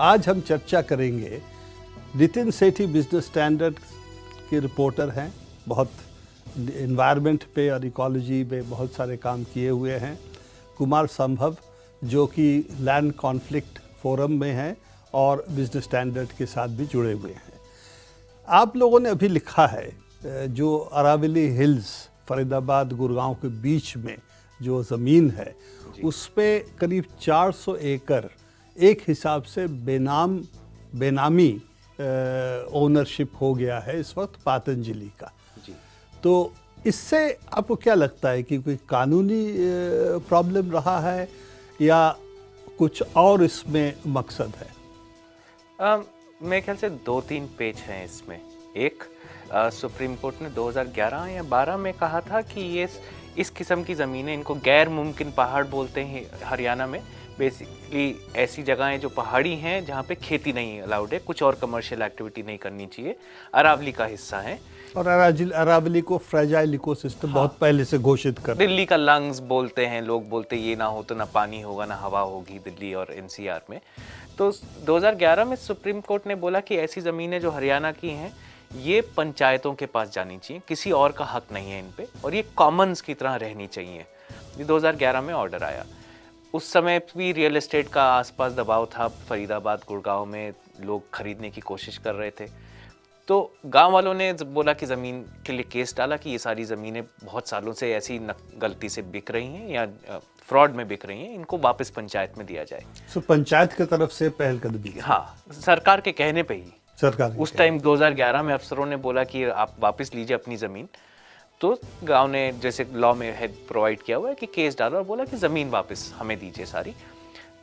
आज हम चर्चा करेंगे नितिन सेठी बिज़नेस स्टैंडर्ड के रिपोर्टर हैं बहुत इन्वायरमेंट पे और इकोलॉजी पे बहुत सारे काम किए हुए हैं। कुमार संभव जो कि लैंड कॉन्फ्लिक्ट फोरम में हैं और बिज़नेस स्टैंडर्ड के साथ भी जुड़े हुए हैं। आप लोगों ने अभी लिखा है जो अरावली हिल्स फरीदाबाद गुड़गांव के बीच में जो ज़मीन है उस पर करीब 400 एकड़ एक हिसाब से बेनाम बेनामी ओनरशिप हो गया है इस वक्त पातंजलि का। जी। तो इससे आपको क्या लगता है कि कोई कानूनी प्रॉब्लम रहा है या कुछ और इसमें मकसद है? आ, मेरे ख्याल से दो तीन पेज हैं इसमें। एक आ, सुप्रीम कोर्ट ने 2011 या 12 में कहा था कि ये इस किस्म की ज़मीनें इनको गैर मुमकिन पहाड़ बोलते हैं हरियाणा में। बेसिकली ऐसी जगहें जो पहाड़ी हैं जहाँ पे खेती नहीं अलाउड है कुछ और कमर्शियल एक्टिविटी नहीं करनी चाहिए। अरावली का हिस्सा है। और अरावली को फ्रेजाइल इकोसिस्टम हाँ। बहुत पहले से घोषित कर दिल्ली का लंग्स बोलते हैं लोग बोलते हैं ये ना हो तो ना पानी होगा ना हवा होगी दिल्ली और एनसीआर में। तो 2011 में सुप्रीम कोर्ट ने बोला कि ऐसी ज़मीनें जो हरियाणा की हैं ये पंचायतों के पास जानी चाहिए किसी और का हक नहीं है इन पर और ये कॉमन्स की तरह रहनी चाहिए। ये 2011 में ऑर्डर आया। उस समय भी रियल एस्टेट का आसपास दबाव था। फरीदाबाद गुड़गांव में लोग खरीदने की कोशिश कर रहे थे। तो गाँव वालों ने बोला कि ज़मीन के लिए केस डाला कि ये सारी ज़मीनें बहुत सालों से ऐसी गलती से बिक रही हैं या फ्रॉड में बिक रही हैं इनको वापस पंचायत में दिया जाए। So, पंचायत की तरफ़ से पहल कदमी हाँ सरकार के कहने पे ही। सरकार उस टाइम 2011 में अफसरों ने बोला कि आप वापस लीजिए अपनी ज़मीन। तो गाँव ने जैसे लॉ में है प्रोवाइड किया हुआ है कि केस डाला और बोला कि ज़मीन वापस हमें दीजिए सारी।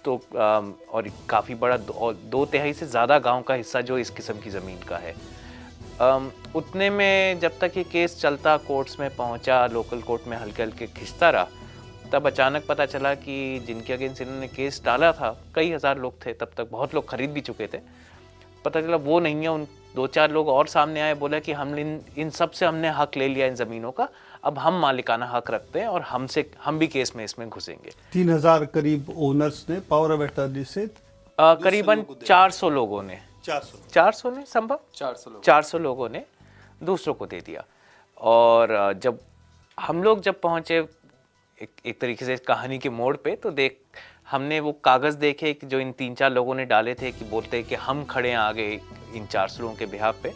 तो और काफ़ी बड़ा दो, दो तिहाई से ज़्यादा गाँव का हिस्सा जो इस किस्म की ज़मीन का है। उतने में जब तक ये केस चलता कोर्ट्स में पहुँचा लोकल कोर्ट में हल्के हल्के खिंचता रहा तब अचानक पता चला कि जिनके अगेंस्ट इन्होंने केस डाला था कई हज़ार लोग थे तब तक बहुत लोग खरीद भी चुके थे। पता चला वो नहीं है उन दो चार लोग और सामने आए बोले कि हम इन इन सबसे हमने हक ले लिया इन ज़मीनों का अब हम मालिकाना हक रखते हैं और हमसे हम भी केस में इसमें घुसेंगे। तीन हज़ार करीब ओनर्स ने पावर ऑफ़ अटर्नी से करीबन चार सौ लोगों ने। चार सौ ने? संभव? चार सौ चार सौ लोगों ने दूसरों को दे दिया। और जब हम लोग जब पहुँचे एक, एक तरीके से कहानी के मोड़ पे तो देख हमने वो कागज़ देखे कि जो इन तीन चार लोगों ने डाले थे कि बोलते कि हम खड़े हैं आगे इन चार सौ लोगों के बिहार पे।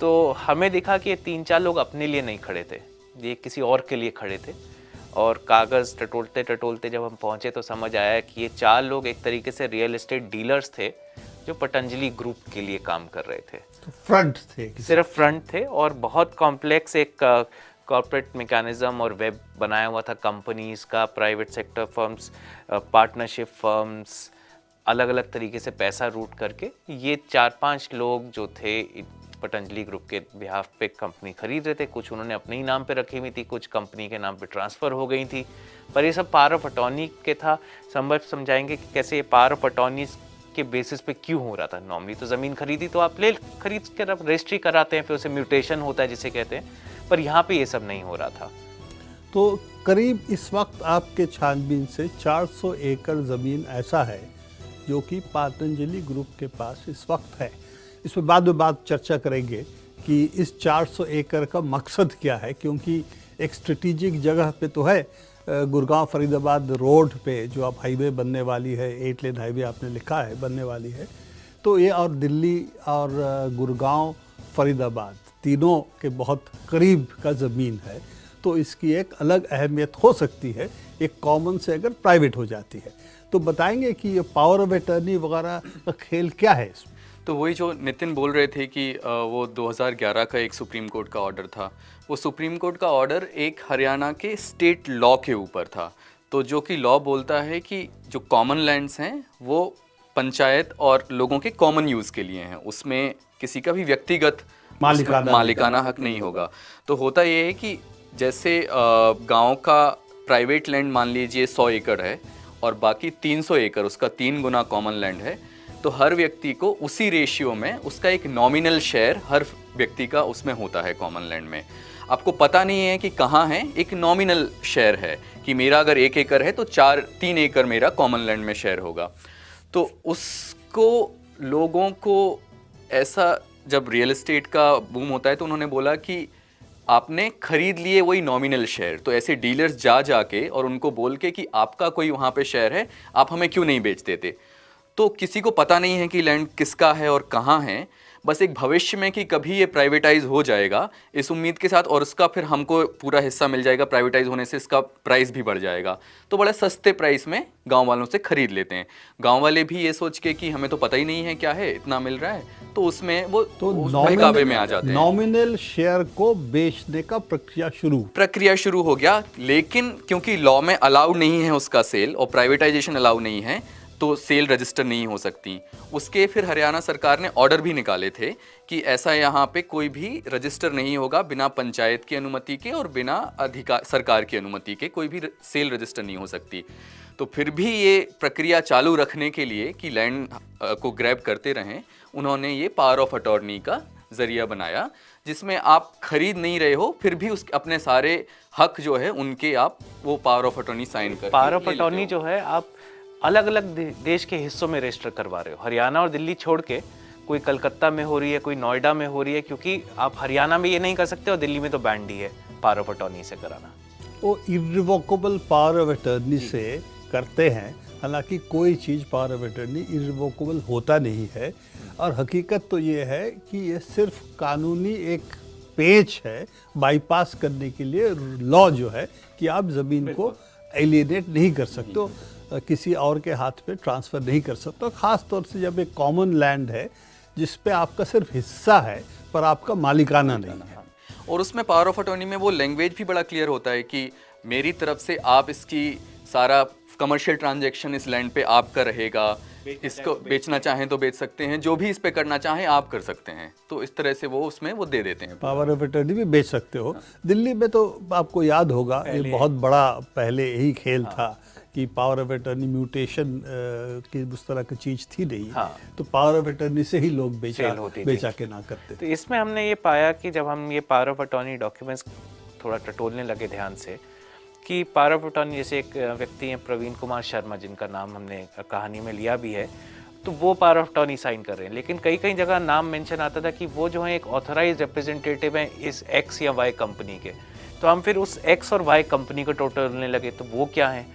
तो हमें दिखा कि ये तीन चार लोग अपने लिए नहीं खड़े थे। ये किसी और के लिए खड़े थे। और कागज़ टटोलते टटोलते जब हम पहुँचे तो समझ आया कि ये चार लोग एक तरीके से रियल एस्टेट डीलर्स थे जो पतंजलि ग्रुप के लिए काम कर रहे थे। तो फ्रंट थे सिर्फ़ फ्रंट थे और बहुत कॉम्प्लेक्स एक कॉरपोरेट मैकेनिज्म और वेब बनाया हुआ था कंपनीज़ का private sector firms partnership firms अलग अलग तरीके से पैसा रूट करके ये चार पाँच लोग जो थे पतंजलि ग्रुप के बिहाफ पे कंपनी खरीद रहे थे। कुछ उन्होंने अपने ही नाम पे रखी हुई थी, कुछ कंपनी के नाम पे ट्रांसफ़र हो गई थी। पर ये सब पावर ऑफ़ अटॉर्नी के था। संभव समझाएँगे कि कैसे ये पावर ऑफ़ अटॉर्नी के बेसिस पे क्यों हो रहा था? नॉर्मली तो ज़मीन खरीदी तो आप ले, खरीद कर आप रजिस्ट्री कराते हैं, फिर उसे म्यूटेशन होता है जिसे कहते हैं। पर यहाँ पर ये सब नहीं हो रहा था। तो करीब इस वक्त आपके छानबीन से 400 एकड़ ज़मीन ऐसा है जो कि पातंजलि ग्रुप के पास इस वक्त है। इस पर बाद में बात चर्चा करेंगे कि इस 400 एकड़ का मकसद क्या है, क्योंकि एक स्ट्रेटिजिक जगह पे तो है गुड़गांव फरीदाबाद रोड पे जो अब हाईवे बनने वाली है एट लेन हाईवे आपने लिखा है, बनने वाली है। तो ये और दिल्ली और गुड़गांव फरीदाबाद तीनों के बहुत करीब का ज़मीन है। तो इसकी एक अलग अहमियत हो सकती है, एक कॉमन से अगर प्राइवेट हो जाती है। तो बताएँगे कि ये पावर ऑफ़ अटर्नी वगैरह का खेल क्या है इसमें? तो वही जो नितिन बोल रहे थे कि वो 2011 का एक सुप्रीम कोर्ट का ऑर्डर था। वो सुप्रीम कोर्ट का ऑर्डर एक हरियाणा के स्टेट लॉ के ऊपर था। तो जो कि लॉ बोलता है कि जो कॉमन लैंड्स हैं वो पंचायत और लोगों के कॉमन यूज़ के लिए हैं। उसमें किसी का भी व्यक्तिगत मालिकाना मालिकाना हक नहीं होगा। तो होता ये है कि जैसे गाँव का प्राइवेट लैंड मान लीजिए सौ एकड़ है और बाकी 300 एकड़, उसका तीन गुना कॉमन लैंड है तो हर व्यक्ति को उसी रेशियो में उसका एक नॉमिनल शेयर हर व्यक्ति का उसमें होता है कॉमन लैंड में। आपको पता नहीं है कि कहाँ है, एक नॉमिनल शेयर है कि मेरा अगर एक एकड़ है तो चार, तीन एकड़ मेरा कॉमन लैंड में शेयर होगा। तो उसको लोगों को ऐसा जब रियल एस्टेट का बूम होता है तो उन्होंने बोला कि आपने खरीद लिए वही नॉमिनल शेयर तो ऐसे डीलर्स जा जाके और उनको बोल के कि आपका कोई वहाँ पे शेयर है, आप हमें क्यों नहीं बेच देते? तो किसी को पता नहीं है कि लैंड किसका है और कहाँ है। बस एक भविष्य में कि कभी ये प्राइवेटाइज हो जाएगा इस उम्मीद के साथ और उसका फिर हमको पूरा हिस्सा मिल जाएगा प्राइवेटाइज होने से इसका प्राइस भी बढ़ जाएगा। तो बड़े सस्ते प्राइस में गाँव वालों से खरीद लेते हैं। गाँव वाले भी ये सोच के कि हमें तो पता ही नहीं है क्या है इतना मिल रहा है तो उसमें वो तो बहकावे में आ जाते हैं। नॉमिनल शेयर को बेचने का प्रक्रिया शुरू। प्रक्रिया शुरू हो गया लेकिन क्योंकि लॉ में अलाउ नहीं है उसका सेल और प्राइवेटाइजेशन अलाउ नहीं है तो सेल रजिस्टर नहीं हो सकती। उसके फिर हरियाणा सरकार ने ऑर्डर भी निकाले थे कि ऐसा यहाँ पे कोई भी रजिस्टर नहीं होगा बिना पंचायत की अनुमति के और बिना अधिकार सरकार की अनुमति के कोई भी सेल रजिस्टर नहीं हो सकती। तो फिर भी ये प्रक्रिया चालू रखने के लिए कि लैंड को ग्रैब करते रहें उन्होंने ये पावर ऑफ़ अटॉर्नी का ज़रिया बनाया जिसमें आप खरीद नहीं रहे हो फिर भी उस अपने सारे हक जो है उनके आप वो पावर ऑफ़ अटॉर्नी साइन कर पावर ऑफ़ अटॉर्नी जो है आप अलग अलग देश के हिस्सों में रजिस्टर करवा रहे हो। हरियाणा और दिल्ली छोड़ के कोई कलकत्ता में हो रही है कोई नोएडा में हो रही है क्योंकि आप हरियाणा में ये नहीं कर सकते और दिल्ली में तो बैंड ही है पावर ऑफ़ अटॉर्नी से कराना। वो इरिवोकेबल पावर ऑफ़ अटॉर्नी से करते हैं हालाँकि कोई चीज़ पावर ऑफ़ अटॉर्नी इरिवोकेबल होता नहीं है। और हकीकत तो ये है कि ये सिर्फ़ कानूनी एक पेच है बाईपास करने के लिए लॉ जो है कि आप ज़मीन को एलिनेट नहीं कर सकते। किसी और के हाथ पे ट्रांसफ़र नहीं कर सकता। ख़ास तौर से जब एक कॉमन लैंड है जिस पे आपका सिर्फ़ हिस्सा है पर आपका मालिकाना नहीं है। और उसमें पावर ऑफ़ अटॉर्नी में वो लैंग्वेज भी बड़ा क्लियर होता है कि मेरी तरफ़ से आप इसकी सारा कमर्शियल ट्रांजेक्शन इस लैंड पे आपका रहेगा। इसको बेचना चाहें तो बेच सकते हैं। जो भी इस पे करना चाहें आप कर सकते हैं। तो इस तरह से वो उसमें वो दे देते हैं। पावर ऑफ़ अटर्नी भी बेच सकते हो। हाँ। दिल्ली में तो आपको याद होगा ये बहुत बड़ा पहले यही खेल हाँ। था। कि पावर ऑफ़ अटर्नी म्यूटेशन की उस तरह की चीज़ थी नहीं। हाँ। तो पावर ऑफ़ अटर्नी से ही लोग बेचा बेचा के ना करते। तो इसमें हमने ये पाया कि जब हम ये पावर ऑफ़ अटर्नी डॉक्यूमेंट्स थोड़ा टटोलने लगे ध्यान से कि पावर ऑफ़ अटर्नी जैसे एक व्यक्ति हैं प्रवीण कुमार शर्मा जिनका नाम हमने कहानी में लिया भी है तो वो पावर ऑफ़ टर्नी साइन कर रहे हैं। लेकिन कई कई जगह नाम मेंशन आता था कि वो जो है एक ऑथराइज रिप्रेजेंटेटिव हैं इस एक्स या वाई कंपनी के। तो हम फिर उस एक्स और वाई कंपनी को टोटलने लगे तो वो क्या है?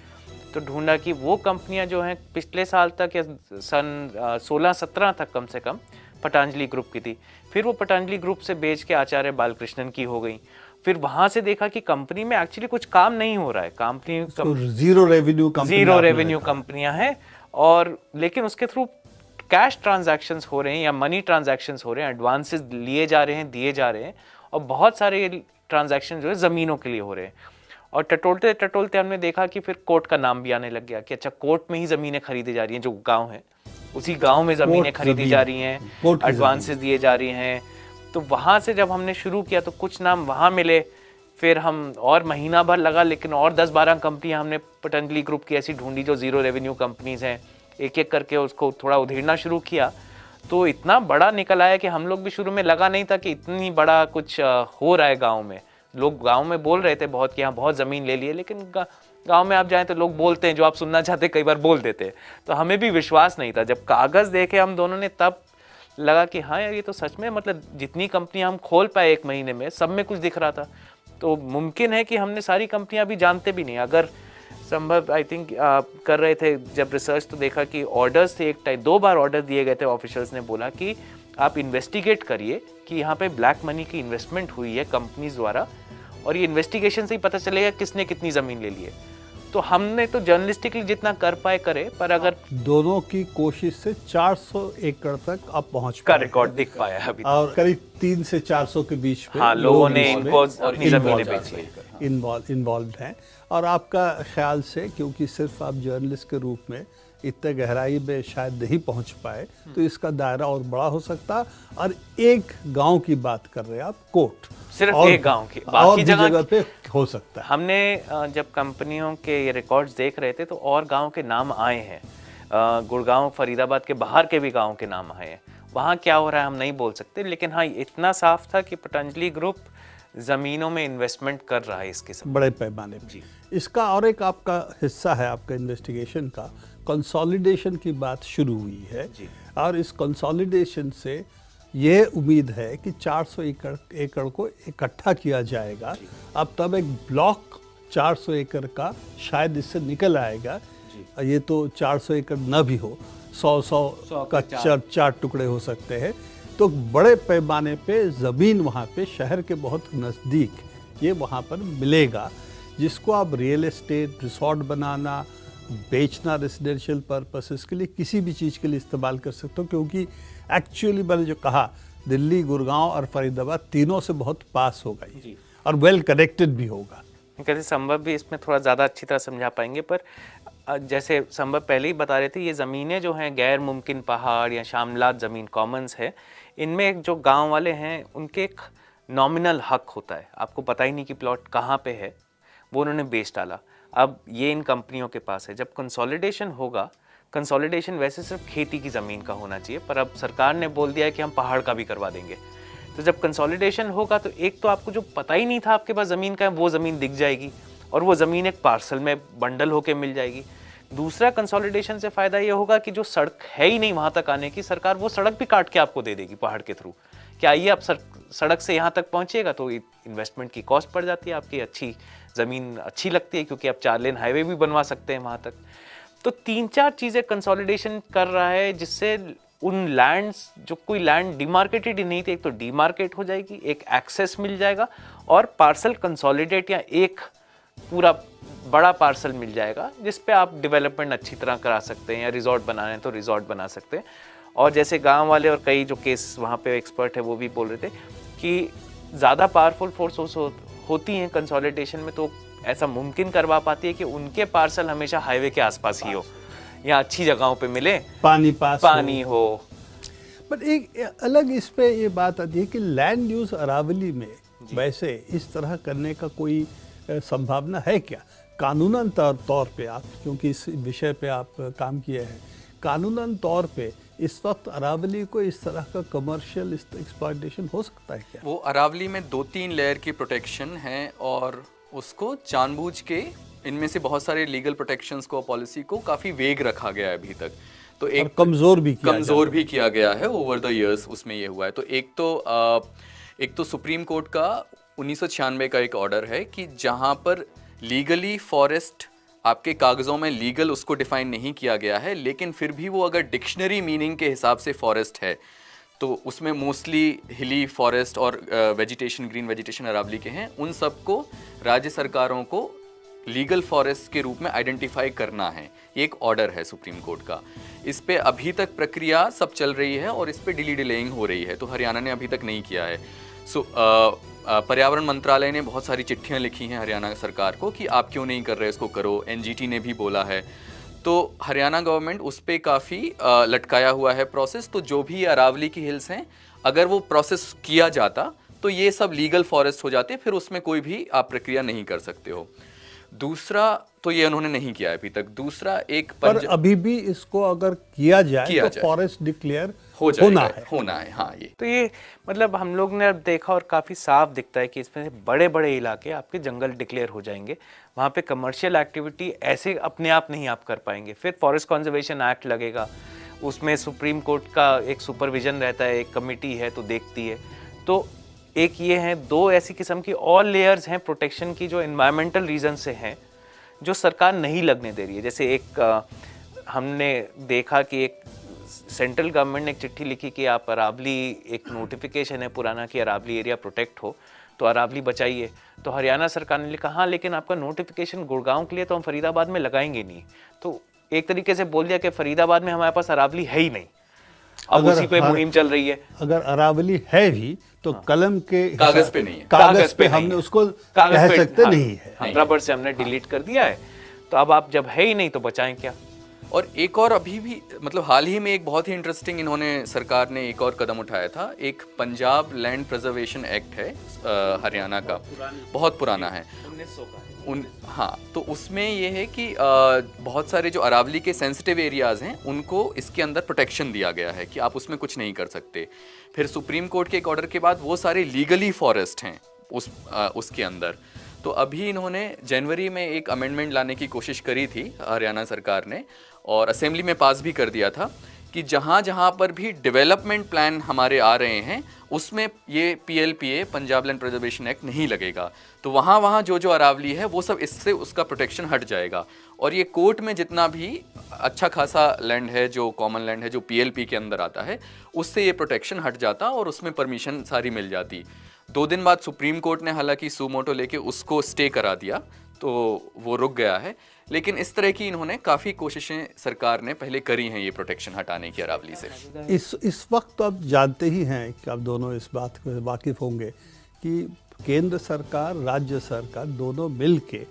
तो ढूंढा कि वो कंपनियाँ जो हैं पिछले साल तक या सन सोलह सत्रह तक कम से कम पतंजलि ग्रुप की थी। फिर वो पतंजलि ग्रुप से बेच के आचार्य बालकृष्णन की हो गई। फिर वहाँ से देखा कि कंपनी में एक्चुअली कुछ काम नहीं हो रहा है। कंपनी तो ज़ीरो रेवेन्यू ज़ीरो रेवेन्यू कंपनियाँ हैं और लेकिन उसके थ्रू कैश ट्रांजैक्शन हो रहे हैं या मनी ट्रांजैक्शन हो रहे हैं एडवांसेस लिए जा रहे हैं दिए जा रहे हैं और बहुत सारे ट्रांजैक्शन जो है ज़मीनों के लिए हो रहे हैं। और टटोलते टटोलते हमने देखा कि फिर कोर्ट का नाम भी आने लग गया कि अच्छा कोर्ट में ही ज़मीनें खरीदी जा रही हैं जो गाँव है। उसी गाँव में ज़मीनें खरीदी जा रही हैं एडवांसेस दिए जा रही हैं। तो वहाँ से जब हमने शुरू किया तो कुछ नाम वहाँ मिले फिर हम और महीना भर लगा लेकिन और दस बारह कंपनियाँ हमने पतंजलि ग्रुप की ऐसी ढूंढी जो ज़ीरो रेवेन्यू कंपनीज़ हैं। एक एक करके उसको थोड़ा उधेड़ना शुरू किया। तो इतना बड़ा निकल आया कि हम लोग भी शुरू में लगा नहीं था कि इतनी बड़ा कुछ हो रहा है गाँव में। लोग गाँव में बोल रहे थे बहुत कि यहाँ बहुत ज़मीन ले लिए, लेकिन गाँव में आप जाएँ तो लोग बोलते हैं, जो आप सुनना चाहते कई बार बोल देते हैं। तो हमें भी विश्वास नहीं था। जब कागज़ देखे हम दोनों ने, तब लगा कि हाँ यार, ये तो सच में मतलब जितनी कंपनियाँ हम खोल पाए एक महीने में, सब में कुछ दिख रहा था। तो मुमकिन है कि हमने सारी कंपनियाँ भी जानते भी नहीं। अगर संभव आई थिंक कर रहे थे, जब रिसर्च तो देखा कि ऑर्डर्स थे, एक टाइम दो बार ऑर्डर दिए गए थे ऑफिशियल्स ने बोला कि आप इन्वेस्टिगेट करिए कि यहाँ पे ब्लैक मनी की इन्वेस्टमेंट हुई है कंपनीज़ द्वारा। और ये इन्वेस्टिगेशन से ही पता चलेगा किसने कितनी ज़मीन ले ली है। तो हमने तो जर्नलिस्टिकली जितना कर पाए करे पर अगर दोनों की कोशिश से 400 एकड़ तक आप पहुँच का रिकॉर्ड दिख पाया अभी और करीब तीन से 400 के बीच में हाँ, लोगों ने इनको इन्वॉल्व इन्वॉल्व हैं। और आपका ख्याल से क्योंकि सिर्फ़ आप जर्नलिस्ट के रूप में इतने गहराई में शायद नहीं पहुँच पाए तो इसका दायरा और बड़ा हो सकता। और एक गाँव की बात कर रहे हैं आप कोट। सिर्फ़ एक गाँव की बाकी जगह, जगह पे हो सकता है। हमने जब कंपनियों के ये रिकॉर्ड्स देख रहे थे तो और गाँव के नाम आए हैं। गुड़गांव फरीदाबाद के बाहर के भी गाँव के नाम आए हैं। वहाँ क्या हो रहा है हम नहीं बोल सकते लेकिन हाँ इतना साफ़ था कि पतंजलि ग्रुप ज़मीनों में इन्वेस्टमेंट कर रहा है इसके साथ। बड़े पैमाने पर जी। इसका और एक आपका हिस्सा है आपका इन्वेस्टिगेशन का कंसोलिडेशन की बात शुरू हुई है। और इस कंसोलिडेशन से ये उम्मीद है कि 400 एकड़ एकड़ को इकट्ठा किया जाएगा। अब तब एक ब्लॉक 400 एकड़ का शायद इससे निकल आएगा। ये तो 400 एकड़ न भी हो 100 100 का चार। चार टुकड़े हो सकते हैं। तो बड़े पैमाने पे ज़मीन वहाँ पे शहर के बहुत नज़दीक ये वहाँ पर मिलेगा जिसको आप रियल एस्टेट रिसोर्ट बनाना बेचना रेजिडेंशियल पर्पसेस के लिए किसी भी चीज़ के लिए इस्तेमाल कर सकते हो क्योंकि एक्चुअली मैंने जो कहा दिल्ली गुड़गांव और फरीदाबाद तीनों से बहुत पास होगा ये और वेल कनेक्टेड भी होगा। कहते संभव भी इसमें थोड़ा ज़्यादा अच्छी तरह समझा पाएँगे पर जैसे संभव पहले ही बता रहे थे ये ज़मीनें जो हैं गैर मुमकिन पहाड़ या शामलात ज़मीन कॉमन्स है इनमें जो गाँव वाले हैं उनके एक नॉमिनल हक होता है। आपको पता ही नहीं कि प्लॉट कहाँ पे है वो उन्होंने बेच डाला। अब ये इन कंपनियों के पास है। जब कंसोलिडेशन होगा कंसोलिडेशन वैसे सिर्फ़ खेती की ज़मीन का होना चाहिए, पर अब सरकार ने बोल दिया है कि हम पहाड़ का भी करवा देंगे। तो जब कंसोलिडेशन होगा तो एक तो आपको जो पता ही नहीं था आपके पास ज़मीन का है, वो ज़मीन दिख जाएगी, और वो ज़मीन एक पार्सल में बंडल होके मिल जाएगी। दूसरा कंसोलिडेशन से फ़ायदा ये होगा कि जो सड़क है ही नहीं वहाँ तक आने की, सरकार वो सड़क भी काट के आपको दे देगी पहाड़ के थ्रू क्या आइए आप सड़क से यहाँ तक पहुँचिएगा तो इन्वेस्टमेंट की कॉस्ट पड़ जाती है, आपकी अच्छी ज़मीन अच्छी लगती है क्योंकि आप चार लेन हाईवे भी बनवा सकते हैं वहाँ तक। तो तीन चार चीज़ें कंसोलिडेशन कर रहा है जिससे उन लैंड्स जो कोई लैंड डिमार्केटेड ही नहीं थी, एक तो डिमार्केट हो जाएगी, एक एक्सेस मिल जाएगा और पार्सल कंसोलिडेट या एक पूरा बड़ा पार्सल मिल जाएगा, जिस पे आप डेवलपमेंट अच्छी तरह करा सकते हैं या रिजॉर्ट बनाना है तो रिजॉर्ट बना सकते हैं। और जैसे गाँव वाले और कई जो केस वहाँ पे एक्सपर्ट है, वो भी बोल रहे थे कि ज़्यादा पावरफुल फोर्स होती हैं कंसोलिडेशन में तो ऐसा मुमकिन करवा पाती है कि उनके पार्सल हमेशा हाईवे के आसपास ही हो। या अच्छी जगहों पे मिले। पानी पास पानी हो, हो। बट एक अलग इस पे ये बात आती है कि लैंड यूज़ अरावली में वैसे इस तरह करने का कोई संभावना है क्या? कानूनन तौर पे आप क्योंकि इस विषय पे आप काम किए हैं। कानूनन तौर पे इस वक्त अरावली को इस तरह का कमर्शियल एक्सप्लॉयटेशन हो सकता है क्या? वो अरावली में दो तीन लेयर की प्रोटेक्शन है और उसको जानबूझ के इनमें से बहुत सारे लीगल प्रोटेक्शंस को पॉलिसी को काफ़ी वेग रखा गया है अभी तक। तो एक कमज़ोर भी किया कमज़ोर भी किया गया है ओवर द इयर्स उसमें ये हुआ है। तो एक तो आ, एक तो सुप्रीम कोर्ट का उन्नीस सौ छियानवे का एक ऑर्डर है कि जहाँ पर लीगली फॉरेस्ट आपके कागज़ों में लीगल उसको डिफाइन नहीं किया गया है लेकिन फिर भी वो अगर डिक्शनरी मीनिंग के हिसाब से फॉरेस्ट है तो उसमें मोस्टली हिली फॉरेस्ट और वेजिटेशन ग्रीन वेजिटेशन अरावली के हैं उन सबको राज्य सरकारों को लीगल फॉरेस्ट के रूप में आइडेंटिफाई करना है। ये एक ऑर्डर है सुप्रीम कोर्ट का। इस पर अभी तक प्रक्रिया सब चल रही है और इस पर डिली डिलेइंग हो रही है तो हरियाणा ने अभी तक नहीं किया है। सो so, पर्यावरण मंत्रालय ने बहुत सारी चिट्ठियाँ लिखी हैं हरियाणा सरकार को कि आप क्यों नहीं कर रहे इसको करो एनजीटी ने भी बोला है। तो हरियाणा गवर्नमेंट उस पर काफ़ी लटकाया हुआ है प्रोसेस तो जो भी अरावली की हिल्स हैं अगर वो प्रोसेस किया जाता तो ये सब लीगल फॉरेस्ट हो जाते फिर उसमें कोई भी आप प्रक्रिया नहीं कर सकते हो। दूसरा तो ये उन्होंने नहीं किया अभी तक। दूसरा एक पर अभी भी इसको अगर किया जाए किया तो फॉरेस्ट डिक्लेयर हो होना है। होना है हाँ ये। तो ये मतलब हम लोग ने अब देखा और काफ़ी साफ़ दिखता है कि इसमें बड़े बड़े इलाके आपके जंगल डिक्लेयर हो जाएँगे। वहाँ पे कमर्शियल एक्टिविटी ऐसे अपने आप नहीं आप कर पाएँगे। फिर फॉरेस्ट कंजर्वेशन एक्ट लगेगा। उसमें सुप्रीम कोर्ट का एक सुपरविजन रहता है एक कमेटी है तो देखती है। तो एक ये है दो ऐसी किस्म की और लेयर्स हैं प्रोटेक्शन की जो इन्वायरमेंटल रीज़न से हैं जो सरकार नहीं लगने दे रही है। जैसे एक आ, हमने देखा कि एक सेंट्रल गवर्नमेंट ने एक चिट्ठी लिखी कि आप अरावली एक नोटिफिकेशन है पुराना कि अरावली एरिया प्रोटेक्ट हो तो अरावली बचाइए। तो हरियाणा सरकार ने लिखा हाँ लेकिन आपका नोटिफिकेशन गुड़गांव के लिए तो हम फरीदाबाद में लगाएँगे नहीं। तो एक तरीके से बोल दिया कि फरीदाबाद में हमारे पास अरावली है ही नहीं। अब उसी पे मुहिम चल रही है। अगर अरावली है भी तो हाँ। कलम के कागज़ पे नहीं है। कागज़ पे हमने उसको कह सकते हाँ, नहीं है। रबर से हमने डिलीट कर दिया है। तो अब आप जब है ही नहीं तो बचाएँ क्या? और एक और अभी भी मतलब हाल ही में एक बहुत ही इंटरेस्टिंग इन्होंने सरकार ने एक और कदम उठाया था। एक पंजाब लैंड प्रिजर्वेशन एक्ट है हरियाणा का। बहुत पुराना है। उन हाँ तो उसमें ये है कि आ, बहुत सारे जो अरावली के सेंसिटिव एरियाज़ हैं उनको इसके अंदर प्रोटेक्शन दिया गया है कि आप उसमें कुछ नहीं कर सकते। फिर सुप्रीम कोर्ट के एक ऑर्डर के बाद वो सारे लीगली फॉरेस्ट हैं उस आ, उसके अंदर। तो अभी इन्होंने जनवरी में एक अमेंडमेंट लाने की कोशिश करी थी हरियाणा सरकार ने। और असेंबली में पास भी कर दिया था कि जहाँ जहाँ पर भी डेवलपमेंट प्लान हमारे आ रहे हैं, उसमें ये P L P A Punjab land preservation act नहीं लगेगा। तो वहाँ वहाँ जो जो अरावली है, वो सब इससे उसका प्रोटेक्शन हट जाएगा। और ये कोर्ट में जितना भी अच्छा खासा लैंड है, जो कॉमन लैंड है, जो पी एल पी के अंदर आता है, उससे ये प्रोटेक्शन हट जाता और उसमें परमिशन सारी मिल जाती। दो दिन बाद सुप्रीम कोर्ट ने हालाँकि सुमोटो लेके उसको स्टे करा दिया तो वो रुक गया है। लेकिन इस तरह की इन्होंने काफ़ी कोशिशें सरकार ने पहले करी हैं ये प्रोटेक्शन हटाने की अरावली से। इस इस वक्त तो आप जानते ही हैं कि आप दोनों इस बात को वाकिफ होंगे कि केंद्र सरकार, राज्य सरकार दोनों मिल के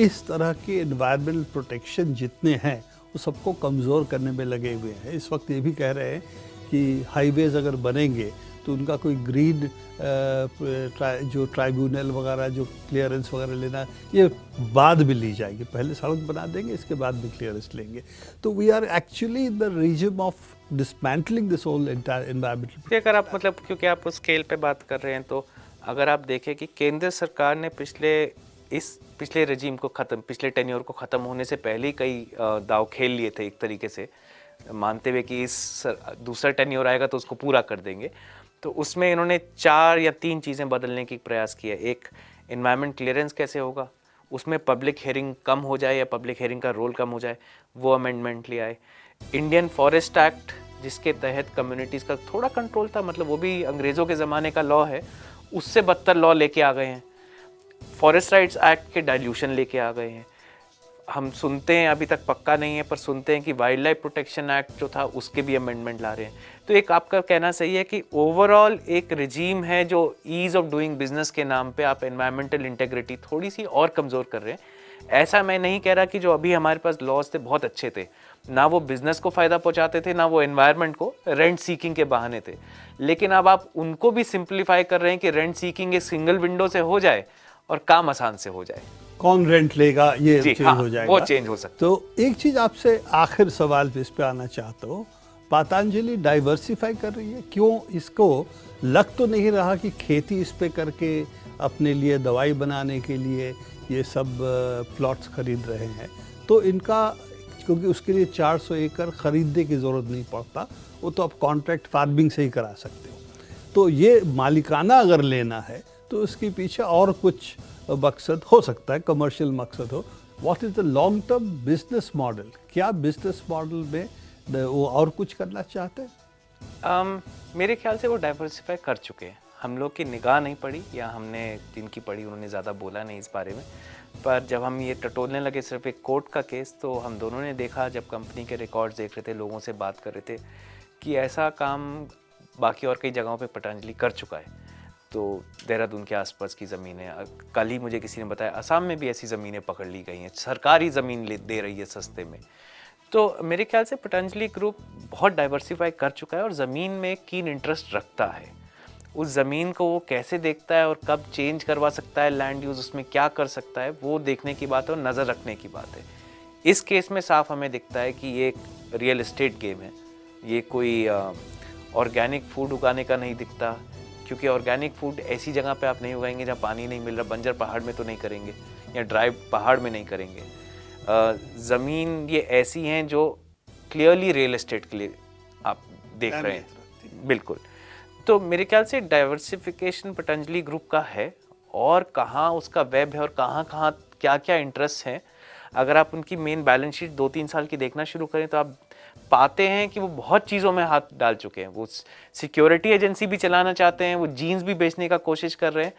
इस तरह के इन्वायरमेंटल प्रोटेक्शन जितने हैं, वो सबको कमज़ोर करने में लगे हुए हैं। इस वक्त ये भी कह रहे हैं कि हाईवेज़ अगर बनेंगे तो उनका कोई ग्रीन जो ट्राइब्यूनल वगैरह, जो क्लियरेंस वगैरह लेना, ये बाद में ली जाएगी। पहले सड़क बना देंगे, इसके बाद में क्लियरेंस लेंगे। तो we are actually in the region of dismantling this whole environmental अगर आप मतलब क्योंकि आप उस स्केल पे बात कर रहे हैं तो अगर आप देखें कि केंद्र सरकार ने पिछले, इस पिछले रजीम को ख़त्म, पिछले टेन्योर को ख़त्म होने से पहले ही कई दाव खेल लिए थे एक तरीके से। मानते हुए कि इस दूसरा टेन्योर आएगा तो उसको पूरा कर देंगे। तो उसमें इन्होंने चार या तीन चीज़ें बदलने की प्रयास किया। एक इन्वायरमेंट क्लियरेंस कैसे होगा? उसमें पब्लिक हेयरिंग कम हो जाए या पब्लिक हेयरिंग का रोल कम हो जाए, वो अमेंडमेंट ले आए। इंडियन फॉरेस्ट एक्ट जिसके तहत कम्युनिटीज़ का थोड़ा कंट्रोल था मतलब वो भी अंग्रेज़ों के ज़माने का लॉ है, उससे बदतर लॉ लेके आ गए हैं। फॉरेस्ट राइट्स एक्ट के डाइल्यूशन लेके आ गए हैं। हम सुनते हैं, अभी तक पक्का नहीं है, पर सुनते हैं कि वाइल्ड लाइफ प्रोटेक्शन एक्ट जो था, उसके भी अमेंडमेंट ला रहे हैं। तो एक आपका कहना सही है कि ओवरऑल एक रिजीम है जो ईज़ ऑफ़ डूइंग बिज़नेस के नाम पे आप इन्वायरमेंटल इंटेग्रिटी थोड़ी सी और कमज़ोर कर रहे हैं। ऐसा मैं नहीं कह रहा कि जो अभी हमारे पास लॉज थे, बहुत अच्छे थे। ना वो बिज़नेस को फ़ायदा पहुंचाते थे, ना वो एनवायरनमेंट को रेंट सीकिंग के बहाने थे। लेकिन अब आप उनको भी सिंप्लीफाई कर रहे हैं कि रेंट सीकिंग एक सिंगल विंडो से हो जाए और काम आसान से हो जाए। कौन रेंट लेगा ये चेंज हाँ, हो जाएगा। वो चेंज हो सकता तो एक चीज़ आपसे आखिर सवाल पे इस पे आना चाहता हूँ। पातांजलि डाइवर्सिफाई कर रही है? क्यों इसको लग तो नहीं रहा कि खेती इस पे करके अपने लिए दवाई बनाने के लिए ये सब प्लॉट्स खरीद रहे हैं? तो इनका क्योंकि उसके लिए 400 एकड़ खरीदने की ज़रूरत नहीं पड़ता वो तो आप कॉन्ट्रैक्ट फ़ार्मिंग से ही करा सकते हो। तो ये मालिकाना अगर लेना है तो उसके पीछे और कुछ मकसद हो सकता है कमर्शियल मकसद हो। What is the long term business model क्या बिज़नेस मॉडल में वो और कुछ करना चाहते हैं? Um, मेरे ख्याल से वो डाइवर्सिफाई कर चुके हैं। हम लोग की निगाह नहीं पड़ी या हमने जिनकी पढ़ी उन्होंने ज़्यादा बोला नहीं इस बारे में। पर जब हम ये टटोलने लगे सिर्फ़ एक कोर्ट का केस तो हम दोनों ने देखा जब कंपनी के रिकॉर्ड्स देख रहे थे लोगों से बात कर रहे थे कि ऐसा काम बाकी और कई जगहों पे पतंजलि कर चुका है। तो देहरादून के आसपास की ज़मीनें कल ही मुझे किसी ने बताया, असम में भी ऐसी ज़मीनें पकड़ ली गई हैं, सरकारी ज़मीन ले, दे रही है सस्ते में। तो मेरे ख्याल से पतंजलि ग्रुप बहुत डाइवर्सिफाई कर चुका है और ज़मीन में कीन इंटरेस्ट रखता है। उस ज़मीन को वो कैसे देखता है और कब चेंज करवा सकता है लैंड यूज़ उसमें क्या कर सकता है, वो देखने की बात है और नज़र रखने की बात है। इस केस में साफ़ हमें दिखता है कि ये एक रियल इस्टेट गेम है। ये कोई ऑर्गेनिक फ़ूड उगाने का नहीं दिखता क्योंकि ऑर्गेनिक फ़ूड ऐसी जगह पे आप नहीं उगाएँगे जहाँ पानी नहीं मिल रहा बंजर पहाड़ में तो नहीं करेंगे या ड्राई पहाड़ में नहीं करेंगे। ज़मीन ये ऐसी हैं जो क्लियरली रियल एस्टेट के लिए आप देख रहे हैं। बिल्कुल। तो मेरे ख्याल से डाइवर्सिफिकेशन पतंजलि ग्रुप का है और कहाँ उसका वेब है और कहाँ कहाँ क्या क्या इंटरेस्ट हैं। अगर आप उनकी मेन बैलेंस शीट दो तीन साल की देखना शुरू करें तो आप पाते हैं कि वो बहुत चीज़ों में हाथ डाल चुके हैं। वो सिक्योरिटी एजेंसी भी चलाना चाहते हैं, वो जीन्स भी बेचने का कोशिश कर रहे हैं।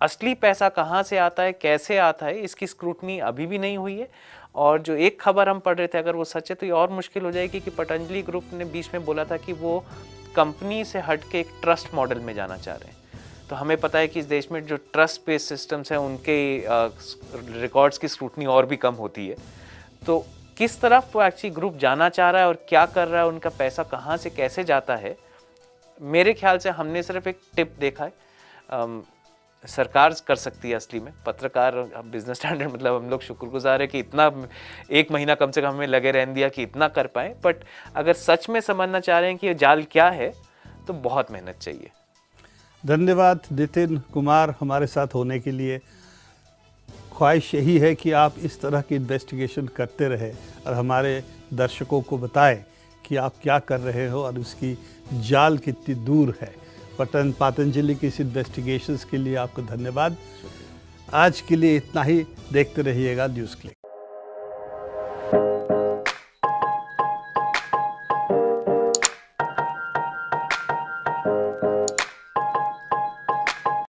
असली पैसा कहाँ से आता है, कैसे आता है, इसकी स्क्रूटनी अभी भी नहीं हुई है। और जो एक खबर हम पढ़ रहे थे, अगर वो सच है तो ये और मुश्किल हो जाएगी कि पतंजलि ग्रुप ने बीच में बोला था कि वो कंपनी से हट के एक ट्रस्ट मॉडल में जाना चाह रहे हैं। तो हमें पता है कि इस देश में जो ट्रस्ट बेस्ड सिस्टम्स हैं, उनके रिकॉर्ड्स की स्क्रूटनी और भी कम होती है। तो किस तरफ़ वो एक्चुअली ग्रुप जाना चाह रहा है और क्या कर रहा है उनका पैसा कहाँ से कैसे जाता है मेरे ख्याल से हमने सिर्फ़ एक टिप देखा है। आम, सरकार कर सकती है असली में। पत्रकार बिज़नेस स्टैंडर्ड मतलब हम लोग शुक्रगुजार है कि इतना एक महीना कम से कम हमें लगे रहने दिया कि इतना कर पाए। बट अगर सच में समझना चाह रहे हैं कि जाल क्या है तो बहुत मेहनत चाहिए। धन्यवाद नितिन कुमार हमारे साथ होने के लिए। ख्वाहिश यही है कि आप इस तरह की इन्वेस्टिगेशन करते रहे और हमारे दर्शकों को बताएँ कि आप क्या कर रहे हो और उसकी जाल कितनी दूर है। पतन पातंजलि की इस इन्वेस्टिगेशन के लिए आपको धन्यवाद। आज के लिए इतना ही। देखते रहिएगा न्यूज़ क्लिक।